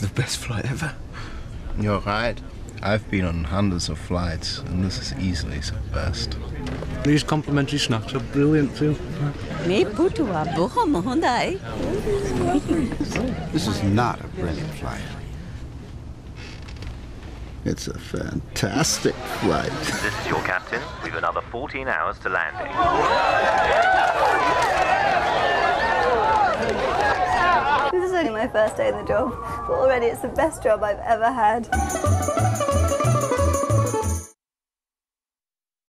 the best flight ever. You're right. I've been on hundreds of flights, and this is easily the best. These complimentary snacks are brilliant too. Me putua buho mohondai. This is not a brilliant flight. It's a fantastic flight. This is your captain. We've another 14 hours to landing. This is only my first day in the job, but already it's the best job I've ever had.